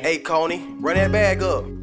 Hey, Coney, run that bag up.